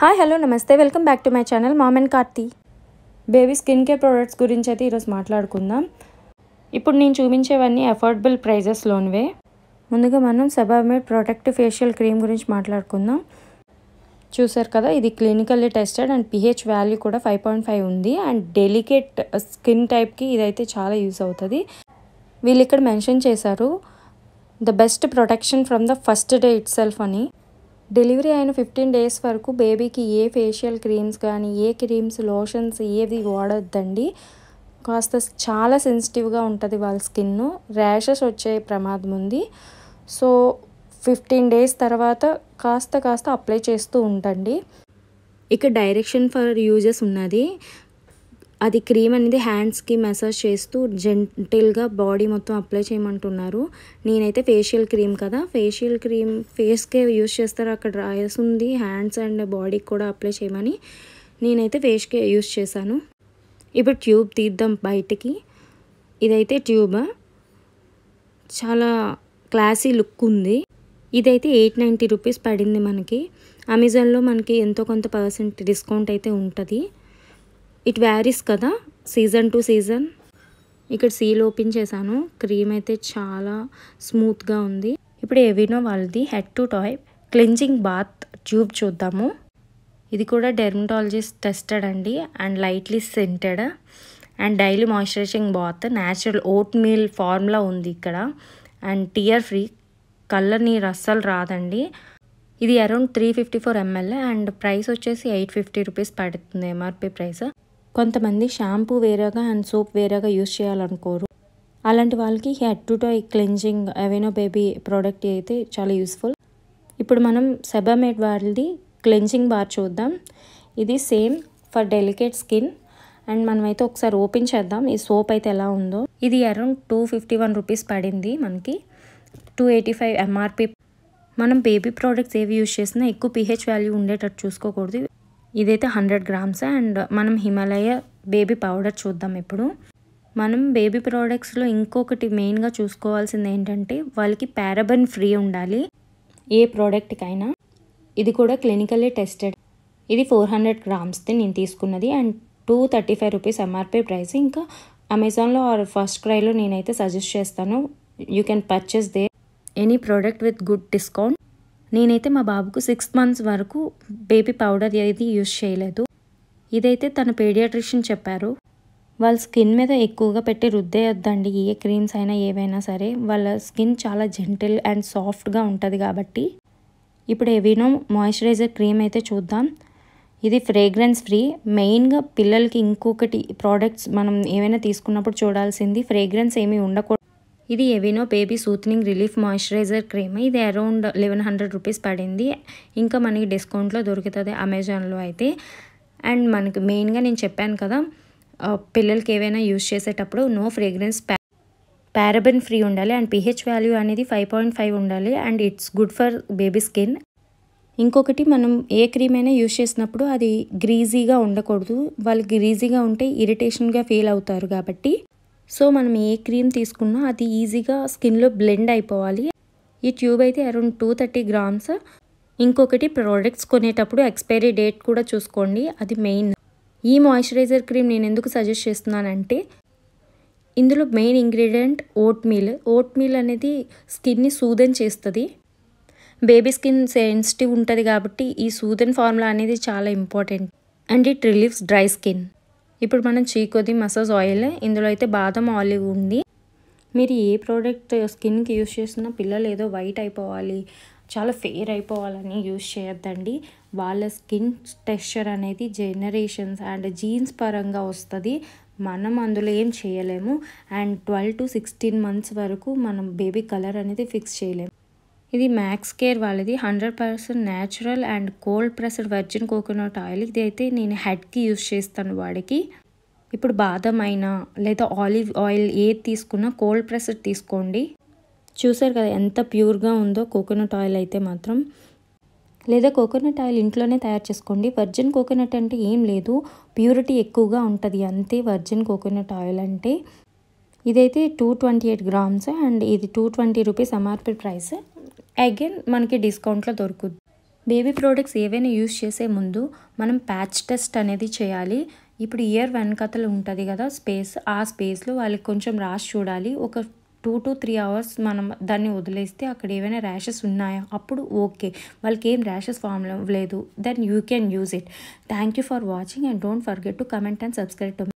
Hi hello నమస్తే. Welcome back to my channel mom and Karthi. Baby skin care products గురించి అయితే ఈరోజు మాట్లాడుకుందాం. ఇప్పుడు నేను చూపించేవన్నీ అఫోర్డబుల్ ప్రైజెస్లోనివే ముందుగా మనం సబామేడ్ ప్రొటెక్టివ్ ఫేషియల్ క్రీమ్ గురించి మాట్లాడుకుందాం. చూసారు కదా ఇది clinically tested and PH value కూడా ఫైవ్ పాయింట్ ఫైవ్ ఉంది. అండ్ డెలికేట్ స్కిన్ టైప్కి ఇదైతే చాలా యూస్ అవుతుంది. వీళ్ళు ఇక్కడ మెన్షన్ చేశారు the best protection from the first day itself అని. డెలివరీ అయిన ఫిఫ్టీన్ డేస్ వరకు బేబీకి ఏ ఫేషియల్ క్రీమ్స్ కానీ ఏ క్రీమ్స్ లోషన్స్ ఏవి వాడొద్దండి. కాస్త చాలా సెన్సిటివ్గా ఉంటుంది వాళ్ళ స్కిన్ ర్యాషెస్ వచ్చే ప్రమాదం ఉంది. సో ఫిఫ్టీన్ డేస్ తర్వాత కాస్త కాస్త అప్లై చేస్తూ ఉండండి. ఇక డైరెక్షన్ ఫర్ యూజెస్ ఉన్నది. అది క్రీమ్ అనేది హ్యాండ్స్కి మసాజ్ చేస్తూ జెంటిల్గా బాడీ మొత్తం అప్లై చేయమంటున్నారు. నేనైతే ఫేషియల్ క్రీమ్ కదా ఫేషియల్ క్రీమ్ ఫేస్కే యూస్ చేస్తారు. అక్కడ రాయస్ ఉంది హ్యాండ్స్ అండ్ బాడీకి కూడా అప్లై చేయమని నేనైతే ఫేస్కే యూస్ చేశాను. ఇప్పుడు ట్యూబ్ తీద్దాం బయటికి. ఇదైతే ట్యూబ్. చాలా క్లాసీ లుక్ ఉంది ఇదైతే ఎయిట్ నైంటీ రూపీస్ పడింది మనకి. అమెజాన్లో మనకి ఎంతో కొంత పర్సెంట్ డిస్కౌంట్ అయితే ఉంటుంది. ఇట్ వ్యారీస్ కదా సీజన్ టు సీజన్ ఇక్కడ సీల్ ఓపెన్ చేశాను. క్రీమ్ అయితే చాలా స్మూత్గా ఉంది. ఇప్పుడు ఎవినో వాళ్ళది head to toe cleansing bath tube చూద్దాము. ఇది కూడా డెర్మటాలజిస్ట్ టెస్టెడ్ అండి. And lightly scented and daily moisturising bath natural oatmeal formula ఉంది ఇక్కడ. అండ్ టియర్ ఫ్రీ కలర్ నీరు అస్సలు రాదండి. ఇది around three fifty four ML and price వచ్చేసి ఎయిట్ ఫిఫ్టీ రూపీస్ పడుతుంది ఎంఆర్పి ప్రైస్ కొంతమంది షాంపూ వేరేగా అండ్ సోప్ వేరేగా యూస్ చేయాలనుకోరు. అలాంటి వాళ్ళకి head to toe cleansing Aveeno baby product అయితే చాలా యూస్ఫుల్. ఇప్పుడు మనం సెబామేట్ వాళ్ళది క్లెన్జింగ్ బార్ చూద్దాం. ఇది same for delicate skin. And మనమైతే ఒకసారి ఓపెన్ చేద్దాం. ఈ సోప్ అయితే ఎలా ఉందో. ఇది around two fifty one rupees పడింది మనకి. Two eighty five MRP. మనం బేబీ ప్రోడక్ట్స్ ఏవి యూజ్ చేసినా ఎక్కువ పిహెచ్ వాల్యూ ఉండేటట్టు చూసుకోకూడదు. ఇదైతే హండ్రెడ్ గ్రామ్స్. అండ్ మనం హిమాలయ బేబీ పౌడర్ చూద్దాం ఇప్పుడు. మనం బేబీ ప్రోడక్ట్స్లో ఇంకొకటి మెయిన్గా చూసుకోవాల్సింది ఏంటంటే వాళ్ళకి పారాబన్ ఫ్రీ ఉండాలి. ఏ ప్రోడక్ట్కైనా. ఇది కూడా క్లినికల్లీ టెస్టెడ్. ఇది ఫోర్ హండ్రెడ్ గ్రామ్స్ది నేను తీసుకున్నది. And two thirty five rupees MRP price. ఇంకా అమెజాన్లో ఆర్ ఫస్ట్ క్రైలో నేనైతే సజెస్ట్ చేస్తాను. You can purchase they. Any product with good discount. నేనైతే మా బాబుకు సిక్స్ మంత్స్ వరకు బేబీ పౌడర్ ఏది యూస్ చేయలేదు. ఇదైతే తన పీడియాట్రిషియన్ చెప్పారు. వాళ్ళ స్కిన్ మీద ఎక్కువగా పెట్టి రుద్దేయొద్దండి. ఏ క్రీమ్స్ అయినా ఏవైనా సరే వాళ్ళ స్కిన్ చాలా జెంటిల్ అండ్ సాఫ్ట్గా ఉంటుంది కాబట్టి. ఇప్పుడు ఎవినో మాయిశ్చరైజర్ క్రీమ్ అయితే చూద్దాం. ఇది ఫ్రేగ్రెన్స్ ఫ్రీ మెయిన్గా పిల్లలకి ఇంకొకటి ప్రోడక్ట్స్ మనం ఏమైనా తీసుకున్నప్పుడు చూడాల్సింది ఫ్రేగ్రెన్స్ ఏమీ ఉండకూడదు. ఇది Aveeno baby soothing relief moisturiser cream. ఇది అరౌండ్ లెవెన్ హండ్రెడ్ రూపీస్ పడింది. ఇంకా మనకి డిస్కౌంట్లో దొరుకుతుంది అమెజాన్లో అయితే. అండ్ మనకి మెయిన్గా నేను చెప్పాను కదా పిల్లలకి ఏవైనా యూజ్ చేసేటప్పుడు నో ఫ్రేగ్రెన్స్ పారబెన్ ఫ్రీ ఉండాలి. అండ్ పిహెచ్ వాల్యూ అనేది ఫైవ్ పాయింట్ ఫైవ్ ఉండాలి. And it's good for baby skin. ఇంకొకటి మనం ఏ క్రీమ్ అయినా యూస్ చేసినప్పుడు అది గ్రీజీగా ఉండకూడదు. వాళ్ళకి గ్రీజీగా ఉంటే ఇరిటేషన్గా ఫీల్ అవుతారు కాబట్టి సో మనం ఏ క్రీమ్ తీసుకున్నా అది ఈజీగా స్కిన్లో బ్లెండ్ అయిపోవాలి. ఈ ట్యూబ్ అయితే అరౌండ్ టూ థర్టీ గ్రామ్స్. ఇంకొకటి ప్రోడక్ట్స్ కొనేటప్పుడు ఎక్స్పైరీ డేట్ కూడా చూసుకోండి అది మెయిన్. ఈ మాయిశ్చరైజర్ క్రీమ్ నేను ఎందుకు సజెస్ట్ చేస్తున్నానంటే ఇందులో main ingredient oatmeal oatmeal అనేది స్కిన్ని సూదన్ చేస్తుంది. బేబీ స్కిన్ సెన్సిటివ్ ఉంటుంది కాబట్టి ఈ సూదన్ ఫార్ములా అనేది చాలా important. And it relieves dry skin. ఇప్పుడు మనం చీకోది మసాజ్ ఆయిల్ ఇందులో అయితే బాదం ఆలివ్ ఉంది. మీరు ఏ ప్రోడక్ట్ స్కిన్కి యూస్ చేసినా పిల్లలు ఏదో వైట్ అయిపోవాలి చాలా ఫెయిర్ అయిపోవాలని యూస్ చేయొద్దండి. వాళ్ళ స్కిన్ టెక్స్చర్ అనేది జనరేషన్స్ అండ్ జీన్స్ పరంగా వస్తుంది. మనం అందులో ఏం చేయలేము. And twelve to sixteen months వరకు మనం బేబీ కలర్ అనేది ఫిక్స్ చేయలేము. ఇది మ్యాక్స్ కేర్ వాళ్ళది. Hundred percent natural and cold pressed virgin coconut oil. ఇది అయితే నేను హెడ్కి యూస్ చేస్తాను వాడికి. ఇప్పుడు బాదం అయినా లేదా ఆలివ్ ఆయిల్ ఏది తీసుకున్నా కోల్డ్ ప్రెస్డ్ తీసుకోండి. చూసారు కదా ఎంత ప్యూర్గా ఉందో కోకోనట్ ఆయిల్ అయితే మాత్రం. లేదా కోకోనట్ ఆయిల్ ఇంట్లోనే తయారు చేసుకోండి. వర్జిన్ కోకోనట్ అంటే ఏం లేదు. ప్యూరిటీ ఎక్కువగా ఉంటుంది. అంతే వర్జిన్ కోకోనట్ ఆయిల్ అంటే. ఇదైతే two twenty eight grams and ఇది two twenty rupees MRP price again మనకి డిస్కౌంట్లో దొరుకుద్ది. బేబీ ప్రోడక్ట్స్ ఏవైనా యూస్ చేసే ముందు మనం ప్యాచ్ టెస్ట్ అనేది చేయాలి. ఇప్పుడు ఇయర్ వెనకతలు ఉంటుంది కదా స్పేస్ ఆ స్పేస్లో వాళ్ళకి కొంచెం రాసి చూడాలి. ఒక టూ టు త్రీ అవర్స్ మనం దాన్ని వదిలేస్తే అక్కడ ఏమైనా ర్యాషెస్ ఉన్నాయా? అప్పుడు ఓకే వాళ్ళకి ఏం ర్యాషెస్ ఫామ్ లేదు. Then you can use it thank you for watching and don't forget to comment and subscribe to